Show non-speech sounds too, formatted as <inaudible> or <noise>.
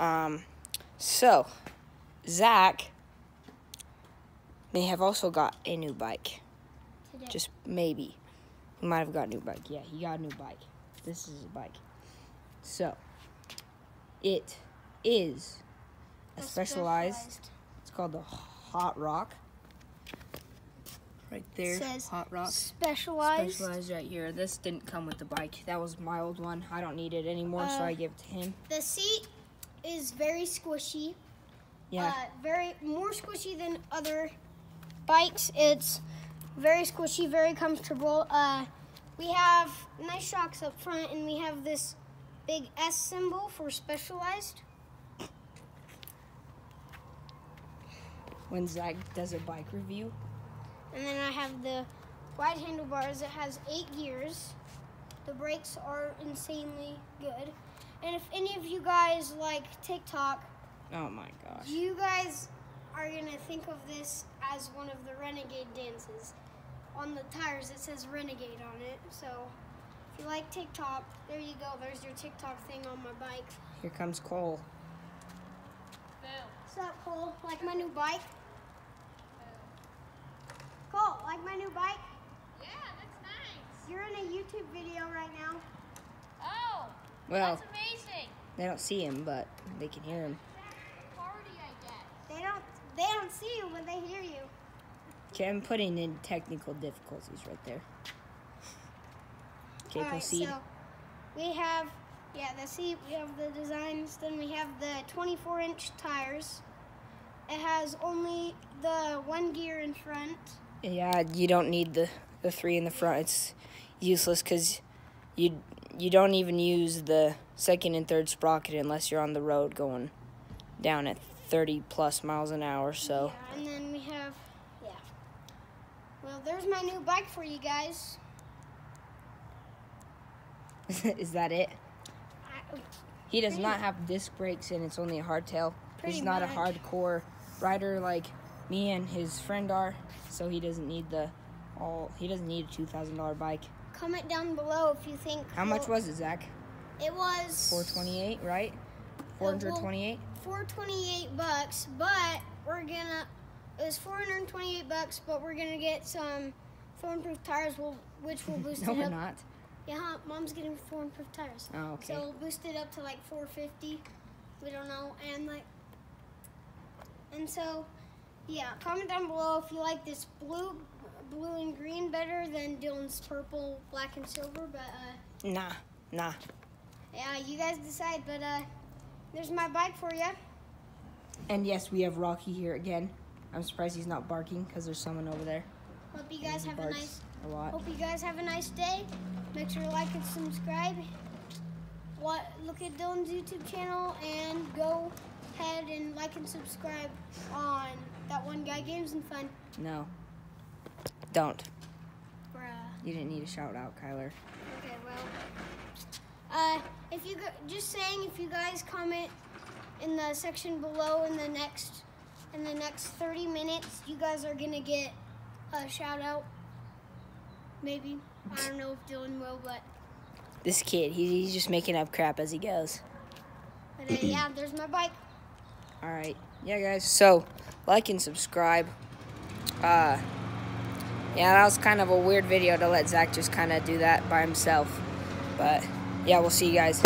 Um, so, Zach may have also got a new bike. Today. Just maybe. He might have got a new bike. Yeah, he got a new bike. This is a bike. So, it is a, A specialized, it's called the Hot Rock. Right there, Says Hot Rock. specialized. Specialized right here. This didn't come with the bike. That was my old one. I don't need it anymore, so Uh, I give it to him. The seat is very squishy. Yeah. Uh, very more squishy than other bikes. It's very squishy, very comfortable. Uh, we have nice shocks up front, and we have this big S symbol for specialized. when Zach does a bike review, And then I have the wide handlebars. It has eight gears. The brakes are insanely good. And if any of you guys like TikTok, oh my gosh. you guys are gonna think of this as one of the renegade dances. On the tires, it says renegade on it. So if you like TikTok, there you go. There's your TikTok thing on my bike. Here comes Cole. What's up, Cole? Like my new bike? Cole, like my new bike? Yeah, that's nice. You're in a YouTube video right now. Oh, Well, that's amazing. they don't see him, but they can hear him. Party, I guess. They don't they don't see you, but they hear you. Okay, I'm putting in technical difficulties right there. Okay, Alright, proceed. so we have yeah, the seat, we have the designs, then we have the 24 inch tires. It has only the one gear in front. Yeah, you don't need the, the three in the front. It's useless because you you don't even use the second and third sprocket unless you're on the road going down at 30 plus miles an hour. So Yeah, and then we have yeah. Well, there's my new bike for you guys. <laughs> is that it? I, oh, He does not have disc brakes and it's only a hardtail. He's not a hardcore rider like me and his friend are, so he doesn't need the all. He doesn't need a two thousand dollar bike. Comment down below if you think How much was it, Zach? it was Four twenty eight, right? Four hundred twenty eight. 428 bucks, but we're gonna it was 428 bucks, but we're gonna get some thorn-proof tires, which will <laughs> boost No, it we're not. Yeah, mom's getting thorn-proof tires, Oh, okay. so we'll boost it up to like 450. We don't know, and like, and so, yeah. Comment down below if you like this blue, blue and green better than Dylan's purple, black and silver. But uh, Nah, nah. yeah, you guys decide. But uh, there's my bike for you. And yes, we have Rocky here again. I'm surprised he's not barking because there's someone over there. Hope you guys have a nice. a lot. Hope you guys have a nice day. Make sure to like and subscribe. What look at Dylan's YouTube channel and go ahead and like and subscribe on that one guy games and fun. No, don't. Bruh. You didn't need a shout out, Kyler. Okay, well. Uh, if you go, just saying, if you guys comment in the section below in the next in the next 30 minutes, you guys are gonna get a shout out. Maybe I don't know if Dylan will, but This kid, he, he's just making up crap as he goes. but uh, yeah, there's my bike. All right, yeah, guys. So, like and subscribe. Uh, yeah, that was kind of a weird video to let Zach just kind of do that by himself. But yeah, we'll see you guys.